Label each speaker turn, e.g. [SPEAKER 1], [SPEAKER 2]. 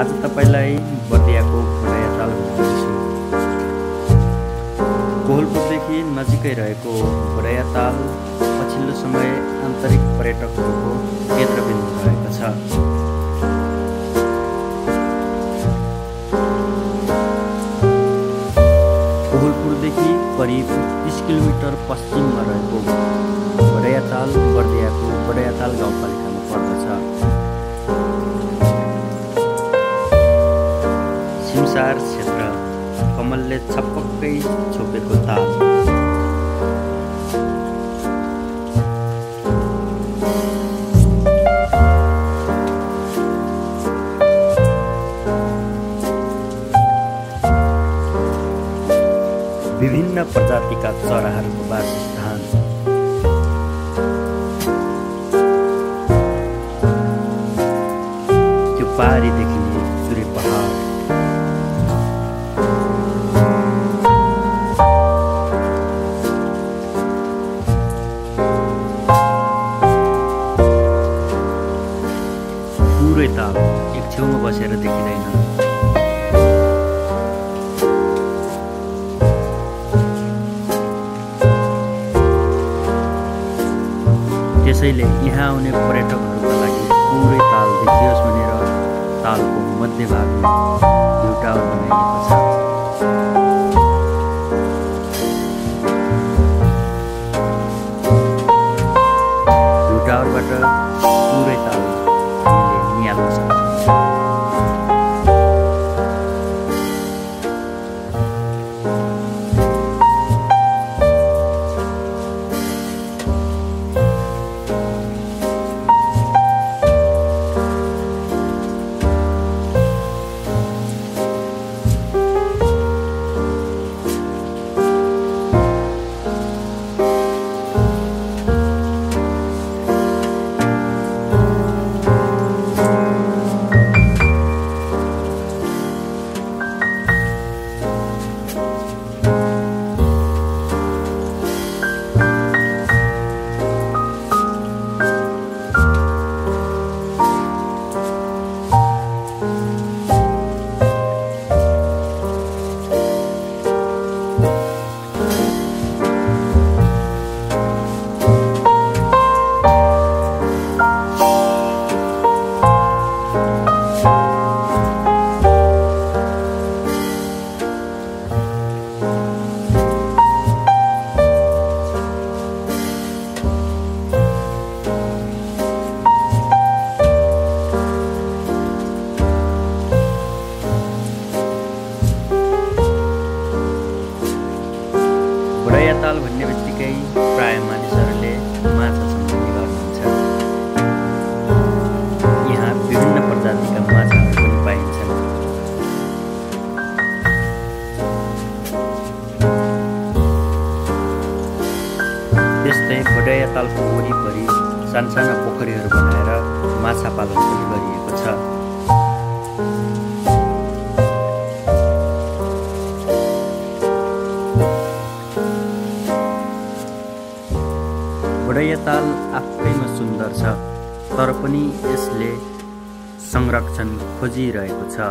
[SPEAKER 1] आज तपाईँलाई बर्दियाको घोडाया ताल घुमाउँछु कोहलपुरदेखि नजिकै रहेको घोडाया ताल पछिल्लो समय आन्तरिक पर्यटकहरूको केन्द्रबिन्दु रहेको छ। कोहलपुरदेखि करिब तिस किलोमिटर पश्चिममा रहेको घोडाया ताल बर्दियाको घोडाया ताल सिमसार क्षेत्र कमलले छपक्कै छोपेको ताल। विभिन्न प्रजातिका चराहरूको वासस्थान ताल एक छेउमा बसेर देखिँदैन। त्यसैले यहाँ आउने पर्यटकहरूका लागि पुरै ताल देखियोस् भनेर तालको मध्यभागमा टावर बनाइएको छ। घोडाया ताल भन्ने बित्तिकै प्राय मानिसहरूले माछा सम्बन्धी गर्नुहुन्छ। यहाँ विभिन्न प्रजातिका माछाहरू पनि पाइन्छन्। त्यस्तै घोडाया तालको वरिपरि सानसाना पोखरीहरू बनाएर माछा पालन पनि गरिएको छ। ताल आफैमा सुन्दर छ तर पनि यसले संरक्षण खोजिरहेको छ।